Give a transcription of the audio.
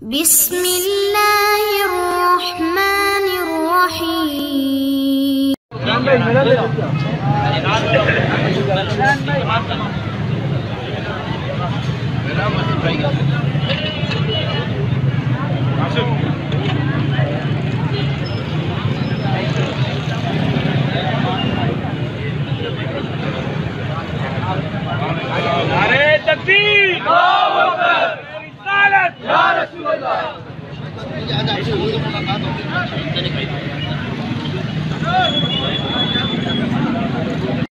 بسم الله الرحمن الرحيم. نعرہ रिसालत या रसूल अल्लाह